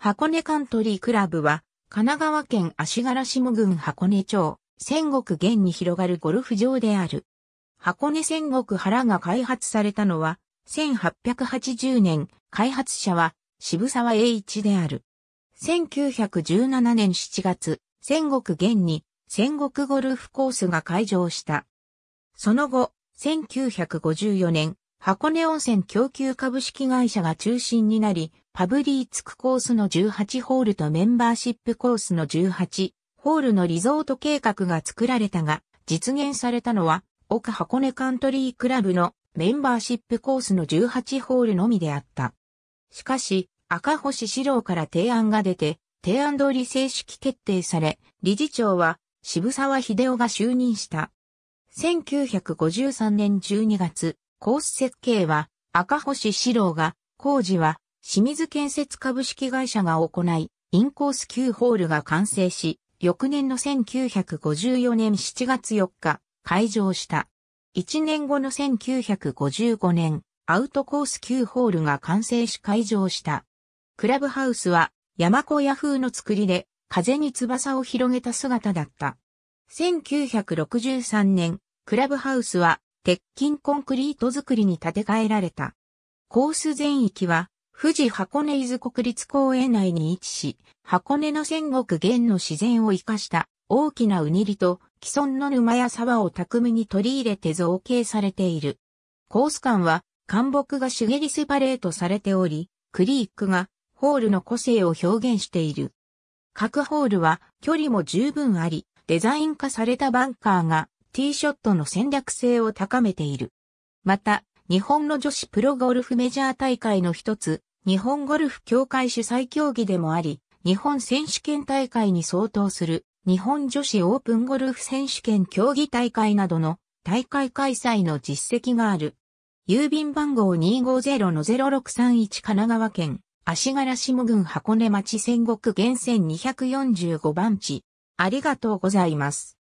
箱根カントリークラブは、神奈川県足柄下郡箱根町、戦国原に広がるゴルフ場である。箱根戦国原が開発されたのは、1880年、開発者は渋沢栄一である。1917年7月、戦国原に戦国ゴルフコースが開場した。その後、1954年、箱根温泉供給株式会社が中心になり、パブリーツクコースの18ホールとメンバーシップコースの18ホールのリゾート計画が作られたが、実現されたのは、奥箱根カントリークラブのメンバーシップコースの18ホールのみであった。しかし、赤星四郎から提案が出て、提案通り正式決定され、理事長は渋沢秀夫が就任した。1953年12月、コース設計は赤星四郎が、工事は清水建設株式会社が行い、インコース9ホールが完成し、翌年の1954年7月4日、開場した。1年後の1955年、アウトコース9ホールが完成し開場した。クラブハウスは山小屋風の作りで、風に翼を広げた姿だった。1963年、クラブハウスは鉄筋コンクリート作りに建て替えられた。コース全域は、富士箱根伊豆国立公園内に位置し、箱根の戦国原の自然を生かした大きなうにりと既存の沼や沢を巧みに取り入れて造形されている。コース間は、干木が茂りセパレートされており、クリークがホールの個性を表現している。各ホールは距離も十分あり、デザイン化されたバンカーがティーショットの戦略性を高めている。また、日本の女子プロゴルフメジャー大会の一つ、日本ゴルフ協会主催競技でもあり、日本選手権大会に相当する日本女子オープンゴルフ選手権競技大会などの大会開催の実績がある。郵便番号250-0631神奈川県足柄下郡箱根町戦国源泉245番地。ありがとうございます。